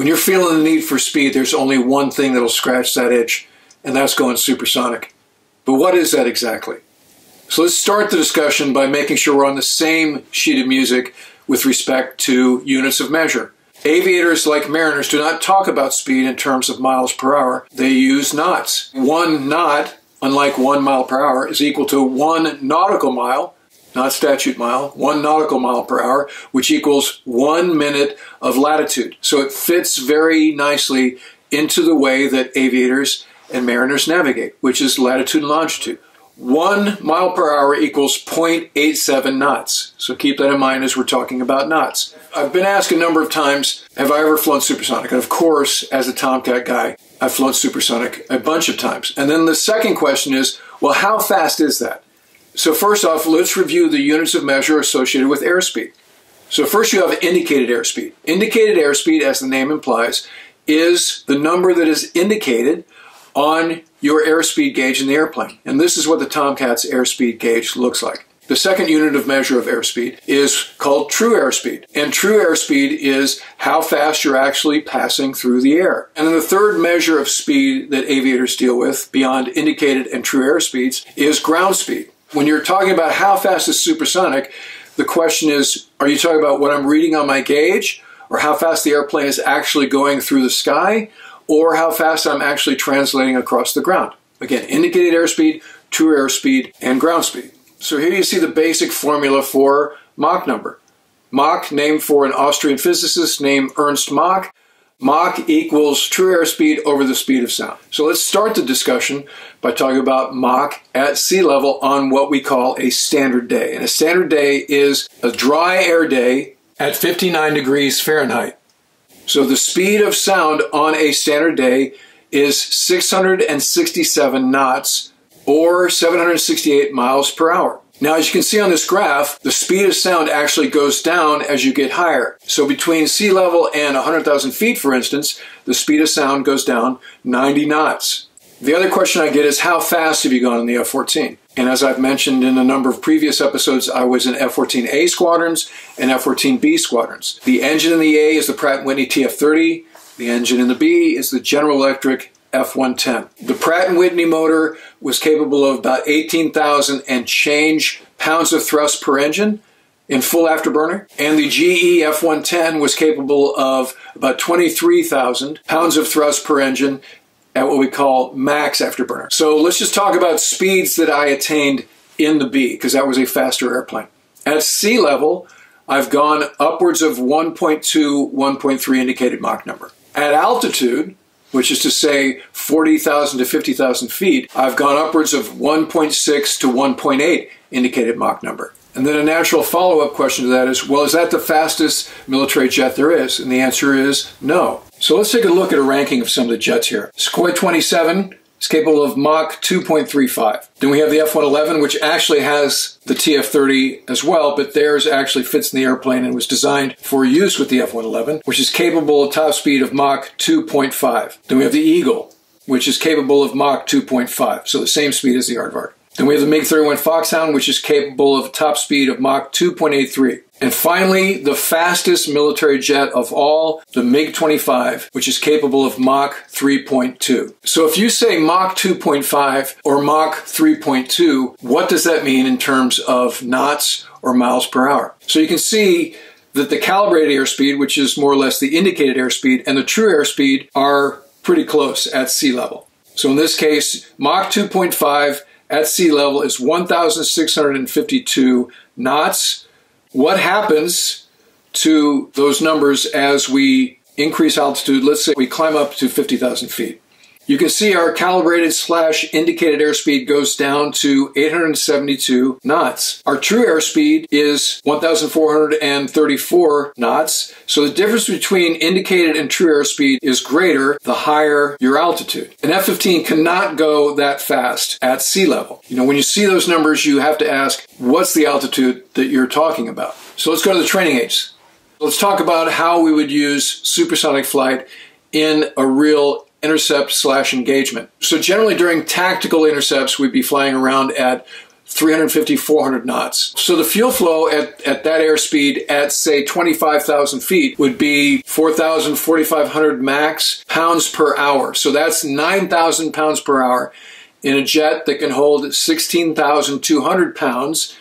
When you're feeling the need for speed, there's only one thing that'll scratch that itch, and that's going supersonic. But what is that exactly? So let's start the discussion by making sure we're on the same sheet of music with respect to units of measure. Aviators, like mariners, do not talk about speed in terms of miles per hour. They use knots. One knot, unlike one mile per hour, is equal to one nautical mile, not statute mile, one nautical mile per hour, which equals one minute of latitude. So it fits very nicely into the way that aviators and mariners navigate, which is latitude and longitude. One mile per hour equals 0.87 knots. So keep that in mind as we're talking about knots. I've been asked a number of times, have I ever flown supersonic? And of course, as a Tomcat guy, I've flown supersonic a bunch of times. And then the second question is, well, how fast is that? So first off, let's review the units of measure associated with airspeed. So first you have indicated airspeed. Indicated airspeed, as the name implies, is the number that is indicated on your airspeed gauge in the airplane. And this is what the Tomcat's airspeed gauge looks like. The second unit of measure of airspeed is called true airspeed. And true airspeed is how fast you're actually passing through the air. And then the third measure of speed that aviators deal with beyond indicated and true airspeeds is ground speed. When you're talking about how fast is supersonic, the question is, are you talking about what I'm reading on my gauge or how fast the airplane is actually going through the sky? or how fast I'm actually translating across the ground. Again, indicated airspeed, true airspeed, and ground speed. So here you see the basic formula for Mach number. Mach, named for an Austrian physicist named Ernst Mach. Mach equals true airspeed over the speed of sound. So let's start the discussion by talking about Mach at sea level on what we call a standard day. And a standard day is a dry air day at 59 degrees Fahrenheit. So the speed of sound on a standard day is 667 knots or 768 miles per hour. Now, as you can see on this graph, the speed of sound actually goes down as you get higher. So between sea level and 100,000 feet, for instance, the speed of sound goes down 90 knots. The other question I get is how fast have you gone in the F-14? And as I've mentioned in a number of previous episodes, I was in F-14A squadrons and F-14B squadrons. The engine in the A is the Pratt & Whitney TF-30. The engine in the B is the General Electric F-110. The Pratt & Whitney motor was capable of about 18,000 and change pounds of thrust per engine in full afterburner, and the GE F110 was capable of about 23,000 pounds of thrust per engine at what we call max afterburner. So let's just talk about speeds that I attained in the B, because that was a faster airplane. At sea level, I've gone upwards of 1.2, 1.3 indicated Mach number. At altitude, which is to say 40,000 to 50,000 feet, I've gone upwards of 1.6 to 1.8 indicated Mach number. And then a natural follow up question to that is well, is that the fastest military jet there is? And the answer is no. So let's take a look at a ranking of some of the jets here. Sukhoi 27 is capable of Mach 2.35. Then we have the F 111, which actually has the TF 30 as well, but theirs actually fits in the airplane and was designed for use with the F 111, which is capable of top speed of Mach 2.5. Then we have the Eagle, which is capable of Mach 2.5, so the same speed as the Aardvark. Then we have the MiG-31 Foxhound, which is capable of top speed of Mach 2.83. And finally, the fastest military jet of all, the MiG-25, which is capable of Mach 3.2. So if you say Mach 2.5 or Mach 3.2, what does that mean in terms of knots or miles per hour? So you can see that the calibrated airspeed, which is more or less the indicated airspeed, and the true airspeed are pretty close at sea level. So in this case, Mach 2.5 at sea level is 1,652 knots. What happens to those numbers as we increase altitude? Let's say we climb up to 50,000 feet. You can see our calibrated slash indicated airspeed goes down to 872 knots. Our true airspeed is 1,434 knots. So the difference between indicated and true airspeed is greater the higher your altitude. An F-15 cannot go that fast at sea level. You know, when you see those numbers, you have to ask, what's the altitude that you're talking about? So let's go to the training aids. Let's talk about how we would use supersonic flight in a real intercept slash engagement. So generally during tactical intercepts, we'd be flying around at 350, 400 knots. So the fuel flow at, at that airspeed at say 25,000 feet would be 4,000, 4,500 max pounds per hour. So that's 9,000 pounds per hour in a jet that can hold 16,200 pounds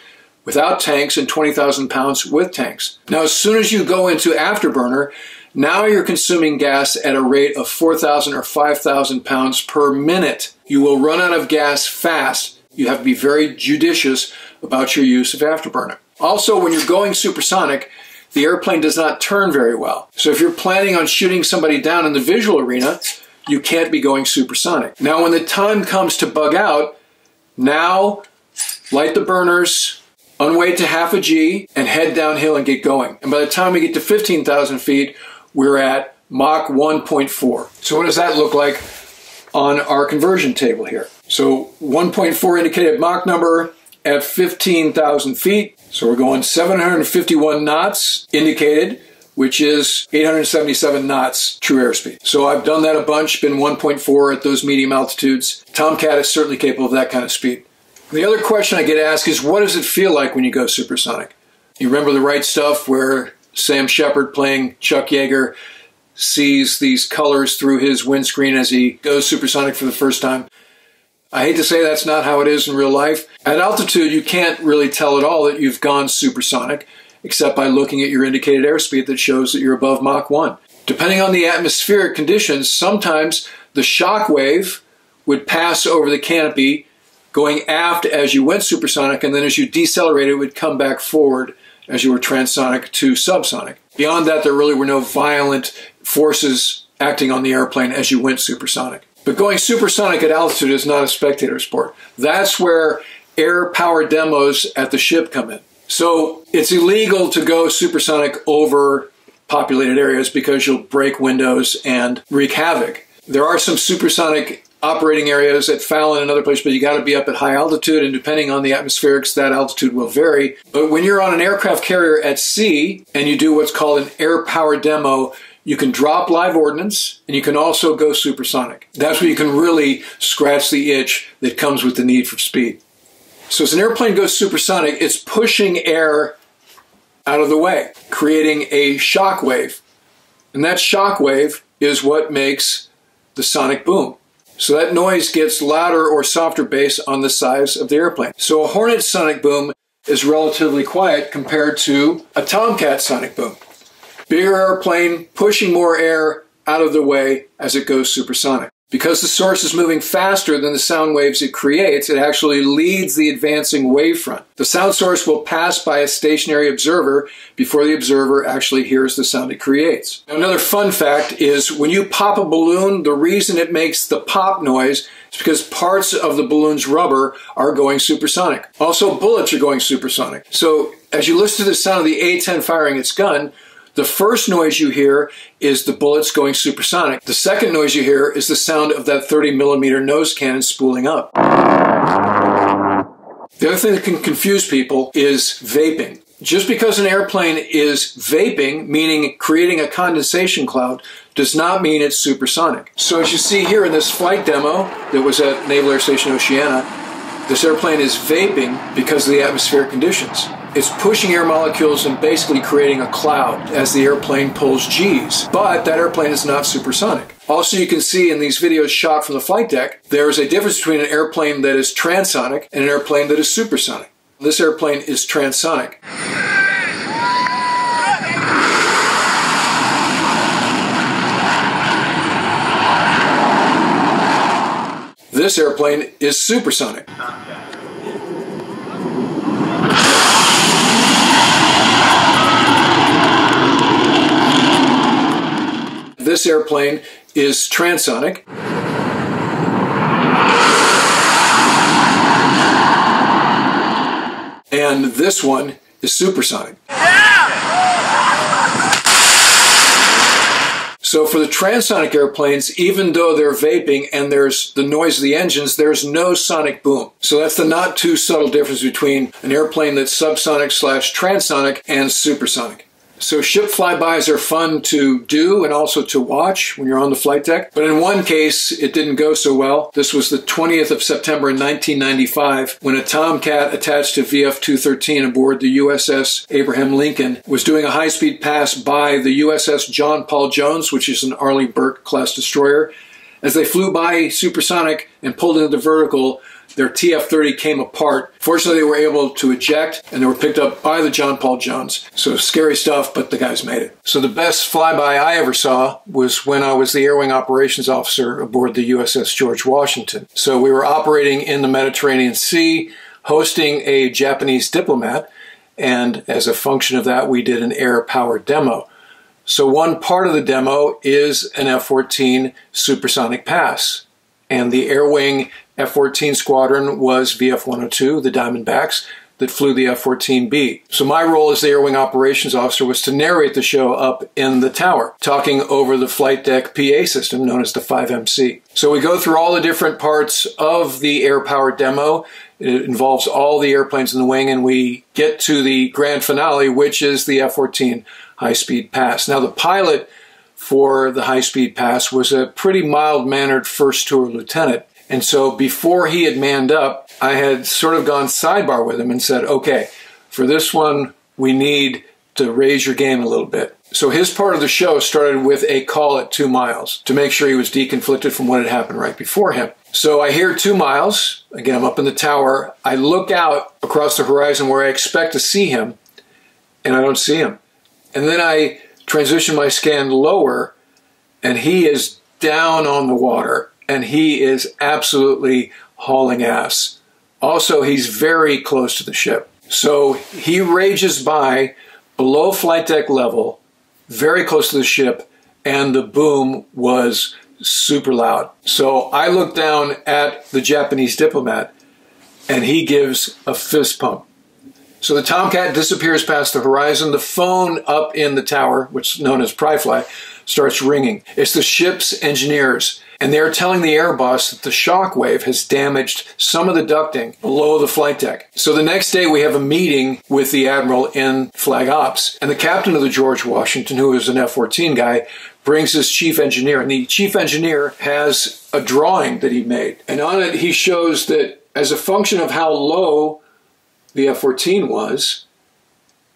without tanks and 20,000 pounds with tanks. Now, as soon as you go into afterburner, now you're consuming gas at a rate of 4,000 or 5,000 pounds per minute. You will run out of gas fast. You have to be very judicious about your use of afterburner. Also, when you're going supersonic, the airplane does not turn very well. So if you're planning on shooting somebody down in the visual arena, you can't be going supersonic. Now, when the time comes to bug out, now light the burners, unweight to half a G, and head downhill and get going. And by the time we get to 15,000 feet, we're at Mach 1.4. So what does that look like on our conversion table here? So 1.4 indicated Mach number at 15,000 feet. So we're going 751 knots indicated which is 877 knots true airspeed. So I've done that a bunch, been 1.4 at those medium altitudes. Tomcat is certainly capable of that kind of speed. The other question I get asked is what does it feel like when you go supersonic? You remember the right stuff where Sam Shepard playing Chuck Yeager sees these colors through his windscreen as he goes supersonic for the first time. I hate to say that's not how it is in real life. At altitude, you can't really tell at all that you've gone supersonic except by looking at your indicated airspeed that shows that you're above Mach 1. Depending on the atmospheric conditions, sometimes the shock wave would pass over the canopy going aft as you went supersonic, and then as you decelerated, it would come back forward as you were transonic to subsonic. Beyond that, there really were no violent forces acting on the airplane as you went supersonic. But going supersonic at altitude is not a spectator sport. That's where air power demos at the ship come in. So it's illegal to go supersonic over populated areas because you'll break windows and wreak havoc. There are some supersonic operating areas at Fallon and other places, but you got to be up at high altitude, and depending on the atmospherics, that altitude will vary. But when you're on an aircraft carrier at sea and you do what's called an air power demo, you can drop live ordnance and you can also go supersonic. That's where you can really scratch the itch that comes with the need for speed. So as an airplane goes supersonic, it's pushing air out of the way, creating a shock wave. And that shock wave is what makes the sonic boom. So that noise gets louder or softer based on the size of the airplane. So a Hornet sonic boom is relatively quiet compared to a Tomcat sonic boom. Bigger airplane pushing more air out of the way as it goes supersonic. Because the source is moving faster than the sound waves it creates, it actually leads the advancing wavefront. The sound source will pass by a stationary observer before the observer actually hears the sound it creates. Another fun fact is when you pop a balloon, the reason it makes the pop noise is because parts of the balloon's rubber are going supersonic. Also, bullets are going supersonic. So as you listen to the sound of the A-10 firing its gun, the first noise you hear is the bullets going supersonic. The second noise you hear is the sound of that 30 millimeter nose cannon spooling up. The other thing that can confuse people is vaping. Just because an airplane is vaping, meaning creating a condensation cloud, does not mean it's supersonic. So as you see here in this flight demo that was at Naval Air Station Oceana, this airplane is vaping because of the atmospheric conditions. It's pushing air molecules and basically creating a cloud as the airplane pulls G's. But that airplane is not supersonic. Also, you can see in these videos shot from the flight deck, there's a difference between an airplane that is transonic and an airplane that is supersonic. This airplane is transonic. This airplane is supersonic. This airplane is transonic. And this one is supersonic. So for the transonic airplanes, even though they're vaping and there's the noise of the engines, there's no sonic boom. So that's the not too subtle difference between an airplane that's subsonic slash transonic and supersonic. So ship flybys are fun to do and also to watch when you're on the flight deck. But in one case, it didn't go so well. This was the 20th of September in 1995 when a Tomcat attached to VF-213 aboard the USS Abraham Lincoln was doing a high-speed pass by the USS John Paul Jones, which is an Arleigh Burke class destroyer. As they flew by supersonic and pulled into the vertical, their TF-30 came apart. Fortunately, they were able to eject and they were picked up by the John Paul Jones. So scary stuff, but the guys made it. So the best flyby I ever saw was when I was the Air Wing Operations Officer aboard the USS George Washington. So we were operating in the Mediterranean Sea, hosting a Japanese diplomat, and as a function of that, we did an air power demo. So one part of the demo is an F-14 supersonic pass. And the Air Wing F-14 squadron was VF-102, the Diamondbacks, that flew the F-14B. So my role as the Air Wing Operations Officer was to narrate the show up in the tower, talking over the flight deck PA system known as the 5MC. So we go through all the different parts of the air power demo. It involves all the airplanes in the wing, and we get to the grand finale, which is the F-14 high-speed pass. Now the pilot for the high-speed pass was a pretty mild-mannered first tour lieutenant and so before he had manned up, I had sort of gone sidebar with him and said, okay, for this one, we need to raise your game a little bit. So his part of the show started with a call at two miles to make sure he was deconflicted from what had happened right before him. So I hear two miles. Again, I'm up in the tower. I look out across the horizon where I expect to see him, and I don't see him. And then I transition my scan lower, and he is down on the water and he is absolutely hauling ass. Also, he's very close to the ship. So he rages by below flight deck level, very close to the ship, and the boom was super loud. So I look down at the Japanese diplomat, and he gives a fist pump. So the Tomcat disappears past the horizon. The phone up in the tower, which is known as Pri-Fly, starts ringing. It's the ship's engineers and they're telling the Air Boss that the shock wave has damaged some of the ducting below the flight deck. So the next day we have a meeting with the Admiral in Flag Ops, and the captain of the George Washington, who is an F-14 guy, brings his chief engineer, and the chief engineer has a drawing that he made, and on it he shows that as a function of how low the F-14 was,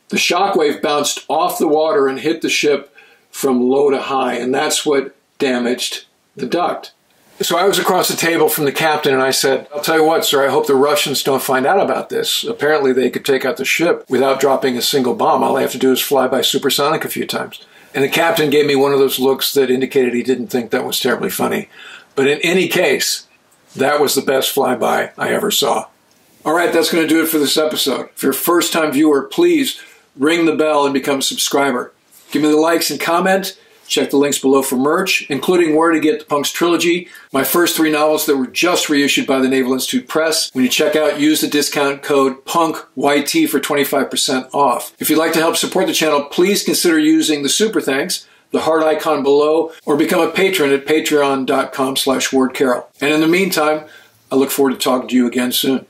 the shock wave bounced off the water and hit the ship from low to high, and that's what damaged the duct. So I was across the table from the captain and I said, I'll tell you what, sir, I hope the Russians don't find out about this. Apparently they could take out the ship without dropping a single bomb. All they have to do is fly by supersonic a few times. And the captain gave me one of those looks that indicated he didn't think that was terribly funny. But in any case, that was the best flyby I ever saw. All right, that's going to do it for this episode. If you're a first time viewer, please ring the bell and become a subscriber. Give me the likes and comment. Check the links below for merch, including where to get the Punks Trilogy, my first three novels that were just reissued by the Naval Institute Press. When you check out, use the discount code PUNKYT for 25% off. If you'd like to help support the channel, please consider using the super thanks, the heart icon below, or become a patron at patreon.com slash wardcarroll. And in the meantime, I look forward to talking to you again soon.